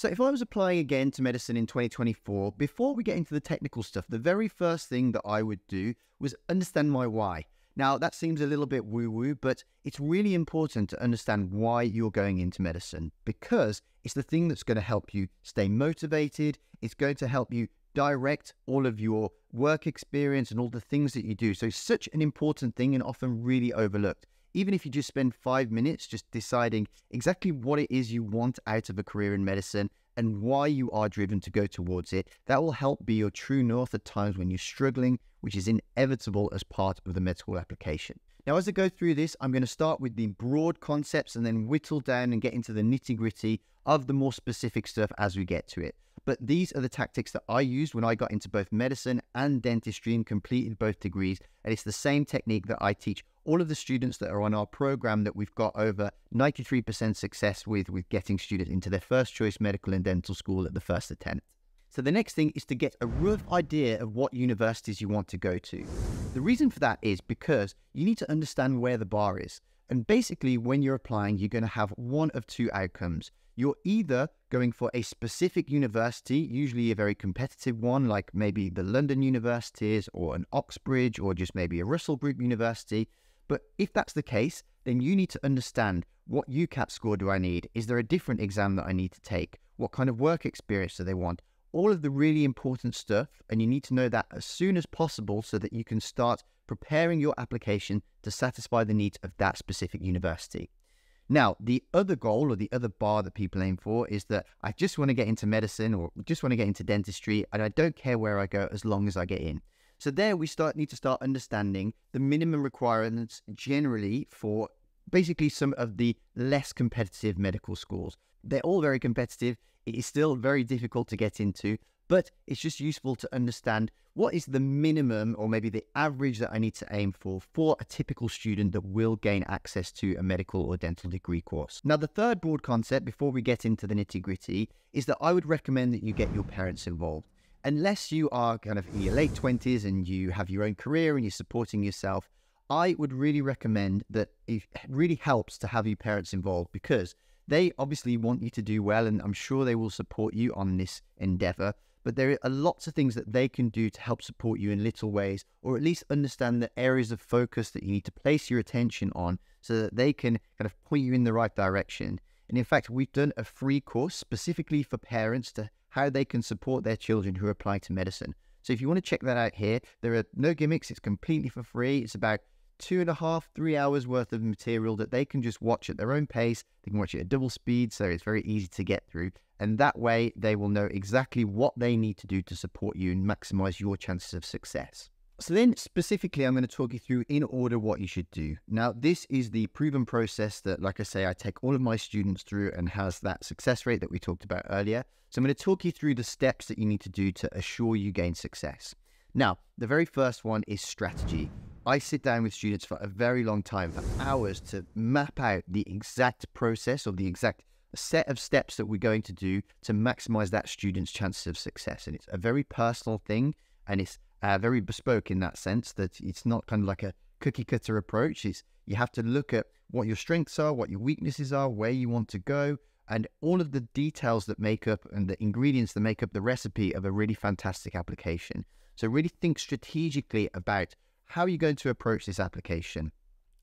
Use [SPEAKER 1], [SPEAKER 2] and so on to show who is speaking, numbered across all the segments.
[SPEAKER 1] So, if I was applying again to medicine in 2024, before we get into the technical stuff, the very first thing that I would do was understand my why. Now, that seems a little bit woo woo, but it's really important to understand why you're going into medicine because it's the thing that's going to help you stay motivated. It's going to help you direct all of your work experience and all the things that you do. So, such an important thing and often really overlooked even if you just spend five minutes just deciding exactly what it is you want out of a career in medicine and why you are driven to go towards it, that will help be your true north at times when you're struggling, which is inevitable as part of the medical application. Now, as I go through this, I'm going to start with the broad concepts and then whittle down and get into the nitty gritty of the more specific stuff as we get to it. But these are the tactics that I used when I got into both medicine and dentistry and completed both degrees. And it's the same technique that I teach all of the students that are on our program that we've got over 93% success with, with getting students into their first choice medical and dental school at the first attempt. So the next thing is to get a rough idea of what universities you want to go to. The reason for that is because you need to understand where the bar is. And basically, when you're applying, you're going to have one of two outcomes. You're either going for a specific university, usually a very competitive one, like maybe the London universities or an Oxbridge or just maybe a Russell Group University, but if that's the case, then you need to understand what UCAT score do I need? Is there a different exam that I need to take? What kind of work experience do they want? All of the really important stuff, and you need to know that as soon as possible so that you can start preparing your application to satisfy the needs of that specific university. Now, the other goal or the other bar that people aim for is that I just want to get into medicine or just want to get into dentistry and I don't care where I go as long as I get in. So there we start need to start understanding the minimum requirements generally for basically some of the less competitive medical schools. They're all very competitive. It is still very difficult to get into, but it's just useful to understand what is the minimum or maybe the average that I need to aim for for a typical student that will gain access to a medical or dental degree course. Now, the third broad concept before we get into the nitty gritty is that I would recommend that you get your parents involved unless you are kind of in your late 20s and you have your own career and you're supporting yourself, I would really recommend that it really helps to have your parents involved because they obviously want you to do well and I'm sure they will support you on this endeavor. But there are lots of things that they can do to help support you in little ways, or at least understand the areas of focus that you need to place your attention on so that they can kind of point you in the right direction. And in fact, we've done a free course specifically for parents to how they can support their children who apply to medicine. So if you want to check that out here, there are no gimmicks. It's completely for free. It's about two and a half, three hours worth of material that they can just watch at their own pace. They can watch it at double speed, so it's very easy to get through. And that way, they will know exactly what they need to do to support you and maximize your chances of success. So then specifically, I'm going to talk you through in order what you should do. Now, this is the proven process that, like I say, I take all of my students through and has that success rate that we talked about earlier. So I'm going to talk you through the steps that you need to do to assure you gain success. Now, the very first one is strategy. I sit down with students for a very long time, for hours, to map out the exact process or the exact set of steps that we're going to do to maximize that student's chances of success. And it's a very personal thing and it's uh, very bespoke in that sense that it's not kind of like a cookie cutter approach. It's you have to look at what your strengths are, what your weaknesses are, where you want to go, and all of the details that make up and the ingredients that make up the recipe of a really fantastic application. So really think strategically about how are you're going to approach this application.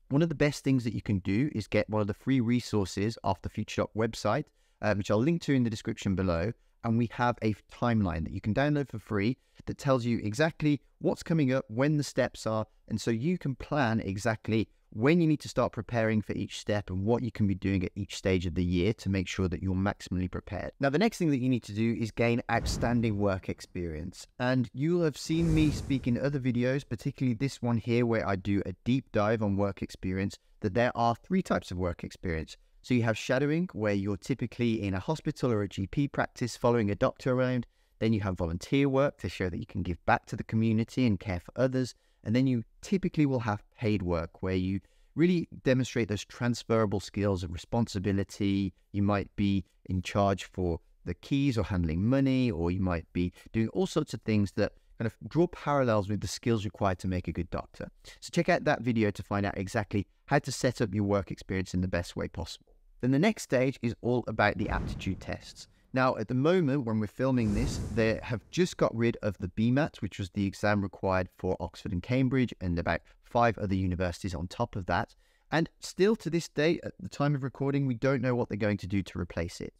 [SPEAKER 1] One of the best things that you can do is get one of the free resources off the FutureDoc website, uh, which I'll link to in the description below and we have a timeline that you can download for free that tells you exactly what's coming up, when the steps are, and so you can plan exactly when you need to start preparing for each step and what you can be doing at each stage of the year to make sure that you're maximally prepared. Now, the next thing that you need to do is gain outstanding work experience. And you'll have seen me speak in other videos, particularly this one here, where I do a deep dive on work experience, that there are three types of work experience. So you have shadowing, where you're typically in a hospital or a GP practice following a doctor around. Then you have volunteer work to show that you can give back to the community and care for others. And then you typically will have paid work where you really demonstrate those transferable skills of responsibility. You might be in charge for the keys or handling money, or you might be doing all sorts of things that kind of draw parallels with the skills required to make a good doctor. So check out that video to find out exactly how to set up your work experience in the best way possible. Then the next stage is all about the aptitude tests. Now, at the moment, when we're filming this, they have just got rid of the BMAT, which was the exam required for Oxford and Cambridge, and about five other universities on top of that. And still to this day, at the time of recording, we don't know what they're going to do to replace it.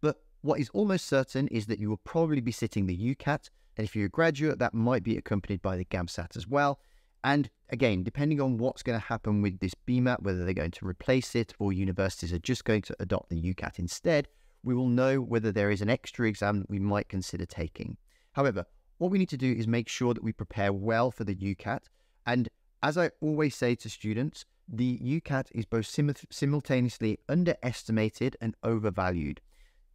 [SPEAKER 1] But what is almost certain is that you will probably be sitting the UCAT, and if you're a graduate, that might be accompanied by the GAMSAT as well. And again, depending on what's going to happen with this BMAT, whether they're going to replace it or universities are just going to adopt the UCAT instead, we will know whether there is an extra exam that we might consider taking. However, what we need to do is make sure that we prepare well for the UCAT. And as I always say to students, the UCAT is both sim- simultaneously underestimated and overvalued.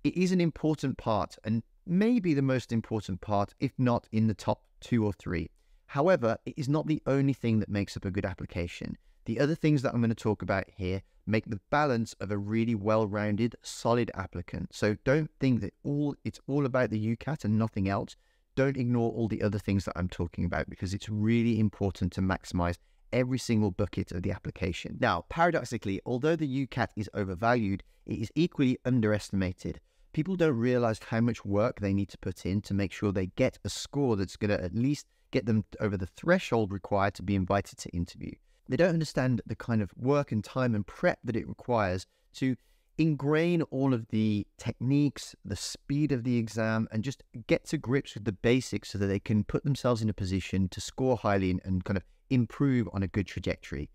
[SPEAKER 1] It is an important part and maybe the most important part, if not in the top two or three. However, it is not the only thing that makes up a good application. The other things that I'm going to talk about here make the balance of a really well-rounded, solid applicant. So don't think that all it's all about the UCAT and nothing else. Don't ignore all the other things that I'm talking about because it's really important to maximize every single bucket of the application. Now, paradoxically, although the UCAT is overvalued, it is equally underestimated. People don't realize how much work they need to put in to make sure they get a score that's going to at least get them over the threshold required to be invited to interview. They don't understand the kind of work and time and prep that it requires to ingrain all of the techniques, the speed of the exam, and just get to grips with the basics so that they can put themselves in a position to score highly and, kind of improve on a good trajectory.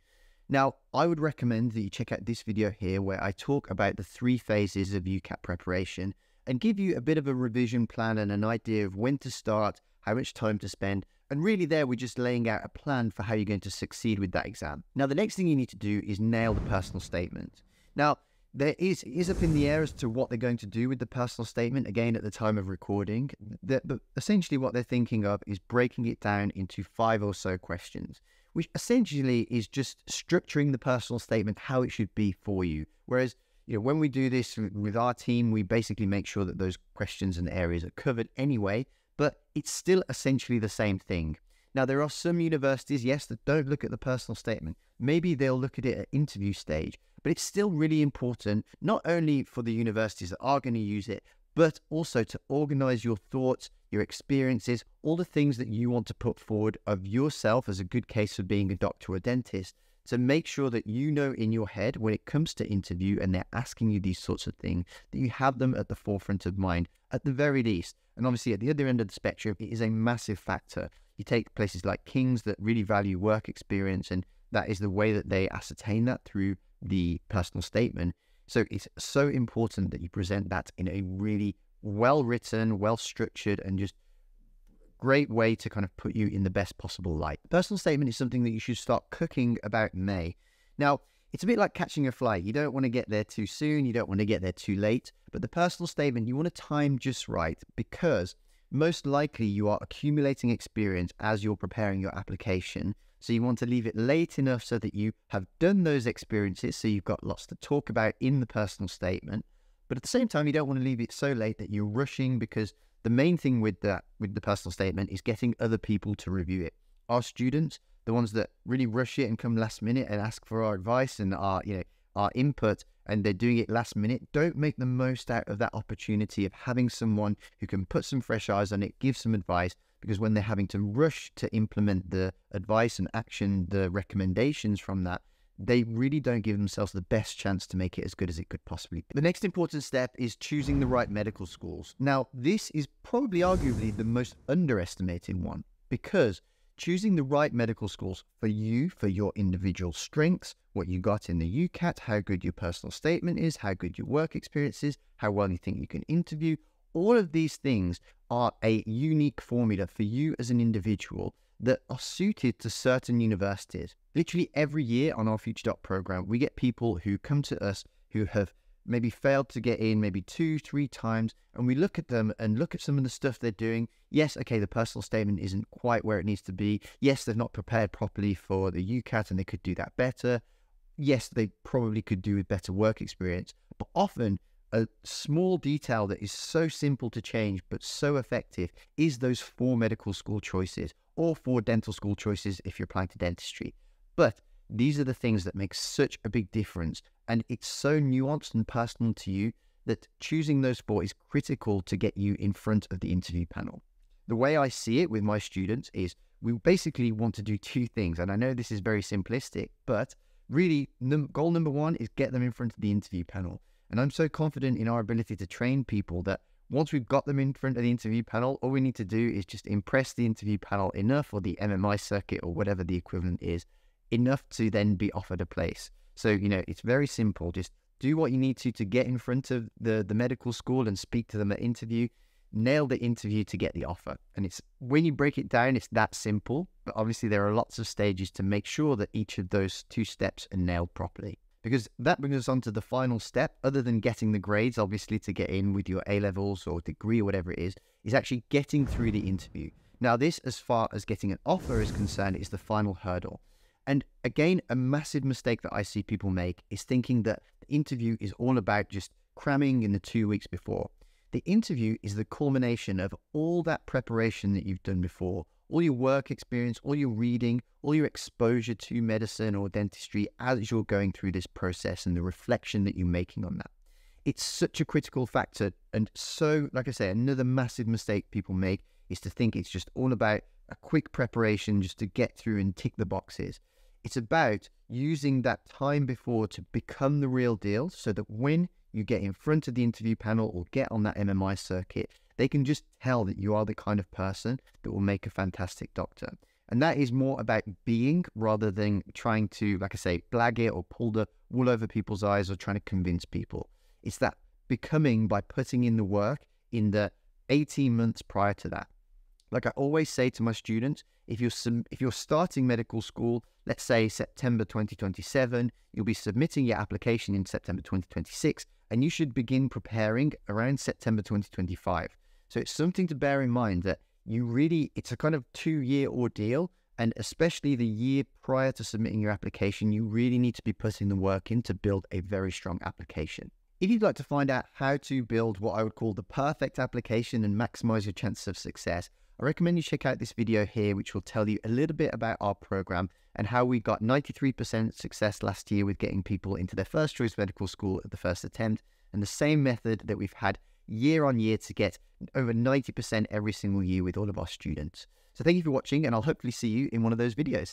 [SPEAKER 1] Now, I would recommend that you check out this video here where I talk about the three phases of UCAT preparation and give you a bit of a revision plan and an idea of when to start, how much time to spend, and really, there we're just laying out a plan for how you're going to succeed with that exam. Now, the next thing you need to do is nail the personal statement. Now, there is is up in the air as to what they're going to do with the personal statement again at the time of recording. but essentially, what they're thinking of is breaking it down into five or so questions, which essentially is just structuring the personal statement how it should be for you. Whereas, you know, when we do this with our team, we basically make sure that those questions and areas are covered anyway but it's still essentially the same thing. Now, there are some universities, yes, that don't look at the personal statement. Maybe they'll look at it at interview stage, but it's still really important, not only for the universities that are going to use it, but also to organize your thoughts, your experiences, all the things that you want to put forward of yourself as a good case for being a doctor or dentist to make sure that you know in your head when it comes to interview and they're asking you these sorts of things that you have them at the forefront of mind at the very least. And obviously at the other end of the spectrum it is a massive factor. You take places like King's that really value work experience and that is the way that they ascertain that through the personal statement. So it's so important that you present that in a really well written well structured and just great way to kind of put you in the best possible light. Personal statement is something that you should start cooking about May. Now, it's a bit like catching a flight. You don't want to get there too soon, you don't want to get there too late, but the personal statement you want to time just right because most likely you are accumulating experience as you're preparing your application. So you want to leave it late enough so that you have done those experiences, so you've got lots to talk about in the personal statement. But at the same time, you don't want to leave it so late that you're rushing because the main thing with that with the personal statement is getting other people to review it. Our students, the ones that really rush it and come last minute and ask for our advice and our you know our input and they're doing it last minute, don't make the most out of that opportunity of having someone who can put some fresh eyes on it, give some advice, because when they're having to rush to implement the advice and action, the recommendations from that, they really don't give themselves the best chance to make it as good as it could possibly be. The next important step is choosing the right medical schools. Now, this is probably arguably the most underestimated one because choosing the right medical schools for you, for your individual strengths, what you got in the UCAT, how good your personal statement is, how good your work experience is, how well you think you can interview, all of these things are a unique formula for you as an individual that are suited to certain universities. Literally every year on our Future Doc program, we get people who come to us who have maybe failed to get in maybe two, three times, and we look at them and look at some of the stuff they're doing. Yes, okay, the personal statement isn't quite where it needs to be. Yes, they've not prepared properly for the UCAT and they could do that better. Yes, they probably could do with better work experience, but often a small detail that is so simple to change but so effective is those four medical school choices or four dental school choices if you're applying to dentistry. But these are the things that make such a big difference. And it's so nuanced and personal to you that choosing those four is critical to get you in front of the interview panel. The way I see it with my students is we basically want to do two things. And I know this is very simplistic, but really, num- goal number one is get them in front of the interview panel. And I'm so confident in our ability to train people that once we've got them in front of the interview panel, all we need to do is just impress the interview panel enough or the MMI circuit or whatever the equivalent is, enough to then be offered a place. So, you know, it's very simple. Just do what you need to to get in front of the, the medical school and speak to them at interview. Nail the interview to get the offer. And it's when you break it down, it's that simple. But obviously, there are lots of stages to make sure that each of those two steps are nailed properly because that brings us on to the final step, other than getting the grades, obviously, to get in with your A levels or degree or whatever it is, is actually getting through the interview. Now, this, as far as getting an offer is concerned, is the final hurdle. And again, a massive mistake that I see people make is thinking that the interview is all about just cramming in the two weeks before. The interview is the culmination of all that preparation that you've done before, all your work experience, all your reading, all your exposure to medicine or dentistry as you're going through this process and the reflection that you're making on that. It's such a critical factor. And so, like I say, another massive mistake people make is to think it's just all about a quick preparation just to get through and tick the boxes. It's about using that time before to become the real deal so that when you get in front of the interview panel or get on that MMI circuit, they can just tell that you are the kind of person that will make a fantastic doctor. And that is more about being rather than trying to, like I say, blag it or pull the wool over people's eyes or trying to convince people. It's that becoming by putting in the work in the 18 months prior to that. Like I always say to my students, if you're if you're starting medical school, let's say September 2027, you'll be submitting your application in September 2026, and you should begin preparing around September 2025. So it's something to bear in mind that you really, it's a kind of two year ordeal. And especially the year prior to submitting your application, you really need to be putting the work in to build a very strong application. If you'd like to find out how to build what I would call the perfect application and maximize your chances of success, I recommend you check out this video here, which will tell you a little bit about our program and how we got 93% success last year with getting people into their first choice medical school at the first attempt, and the same method that we've had year on year to get over 90% every single year with all of our students. So thank you for watching, and I'll hopefully see you in one of those videos.